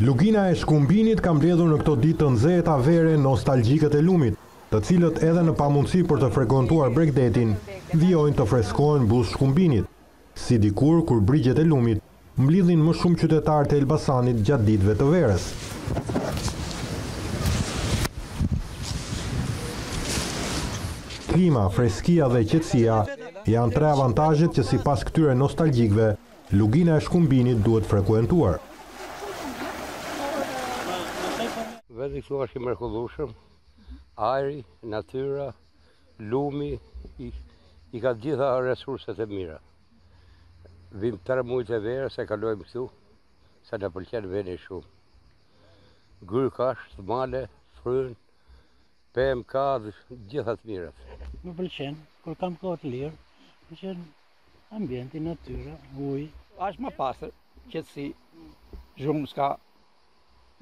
Lugina e Shkumbinit ka mbledhur në këto ditë të nxehta vere nostalgjikët e lumit, të cilët edhe në pamundësi për të frekuentuar bregdetin, vijojnë të freskohen buzë Shkumbinit, si dikur kur brigjet e lumit mblidhin më shumë qytetarë të Elbasanit gjatë ditëve të verës. Klima, freskia dhe qetësia janë tre avantazhet që sipas këtyre nostalgjikëve, Lugina e Shkumbinit duhet të frekuentuar. Vendi këtu është i mrekullueshëm, ajri, natyra, lumi, i ka të gjitha resurset e mira. Vijmë tre mujt e verës e kalojmë këtu, se na pëlqen vendi shumë. Gryka, male, fryn, pemë ka, të gjitha të mirat. Më pëlqen, kur kam kohë të lirë, më pëlqen Ambienti, natyra, uj. Asht më pastër, qetësi, zhurmë s'ka.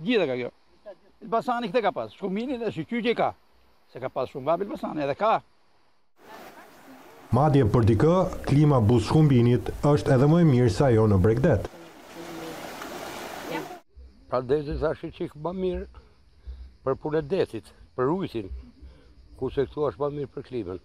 Gjitha ka kjo. Elbasani këte ka pasë, Shkuminin dhe shyqyr që ka. Se ka pasë shumë vapë Elbasani, edhe ka. Madje për dikë, klima buzë Shkumbinit është edhe më e mirë se ajo në bregdet. Pra deti s'është çikë më mirë për punë detit, për ujtin, kurse këtu është më mirë për klimën.